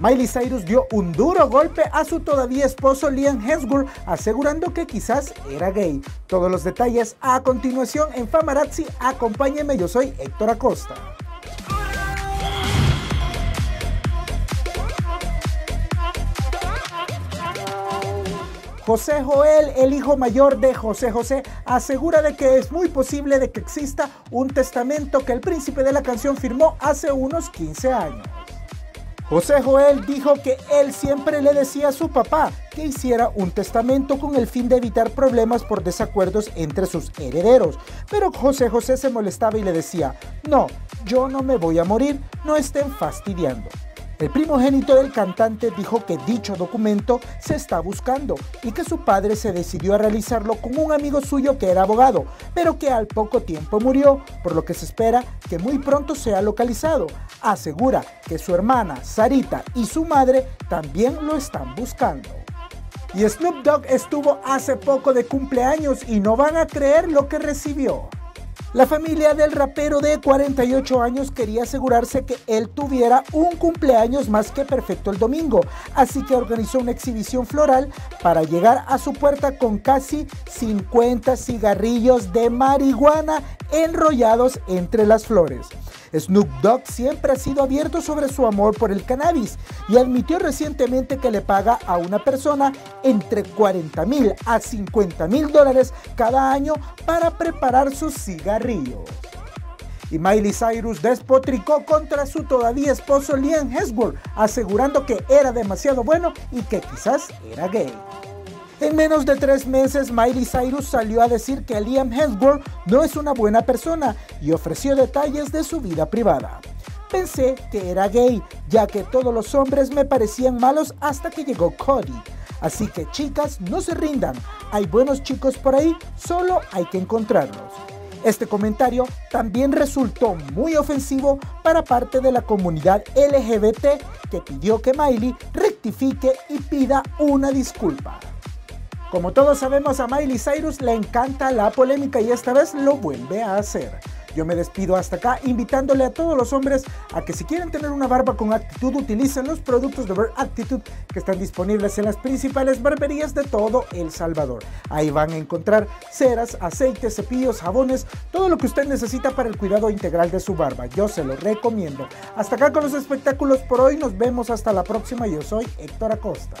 Miley Cyrus dio un duro golpe a su todavía esposo Liam Hemsworth, asegurando que quizás era gay. Todos los detalles a continuación en Famarazzi. Acompáñenme, yo soy Héctor Acosta. José Joel, el hijo mayor de José José, asegura de que es muy posible de que exista un testamento que el príncipe de la canción firmó hace unos 15 años. José Joel dijo que él siempre le decía a su papá que hiciera un testamento con el fin de evitar problemas por desacuerdos entre sus herederos. Pero José José se molestaba y le decía, no, yo no me voy a morir, no estén fastidiando. El primogénito del cantante dijo que dicho documento se está buscando y que su padre se decidió a realizarlo con un amigo suyo que era abogado, pero que al poco tiempo murió, por lo que se espera que muy pronto sea localizado. Asegura que su hermana Sarita y su madre también lo están buscando. Y Snoop Dogg estuvo hace poco de cumpleaños y no van a creer lo que recibió. La familia del rapero de 48 años quería asegurarse que él tuviera un cumpleaños más que perfecto el domingo, así que organizó una exhibición floral para llegar a su puerta con casi 50 cigarrillos de marihuana enrollados entre las flores. Snoop Dogg siempre ha sido abierto sobre su amor por el cannabis y admitió recientemente que le paga a una persona entre 40 mil a 50 mil dólares cada año para preparar sus cigarrillos. Y Miley Cyrus despotricó contra su todavía esposo Liam Hemsworth, asegurando que era demasiado bueno y que quizás era gay. En menos de tres meses, Miley Cyrus salió a decir que Liam Hemsworth no es una buena persona y ofreció detalles de su vida privada. Pensé que era gay, ya que todos los hombres me parecían malos hasta que llegó Cody. Así que chicas, no se rindan, hay buenos chicos por ahí, solo hay que encontrarlos. Este comentario también resultó muy ofensivo para parte de la comunidad LGBT que pidió que Miley rectifique y pida una disculpa. Como todos sabemos, a Miley Cyrus le encanta la polémica y esta vez lo vuelve a hacer. Yo me despido hasta acá invitándole a todos los hombres a que si quieren tener una barba con actitud utilicen los productos de Ver Attitude que están disponibles en las principales barberías de todo El Salvador. Ahí van a encontrar ceras, aceites, cepillos, jabones, todo lo que usted necesita para el cuidado integral de su barba. Yo se lo recomiendo. Hasta acá con los espectáculos por hoy. Nos vemos hasta la próxima. Yo soy Héctor Acosta.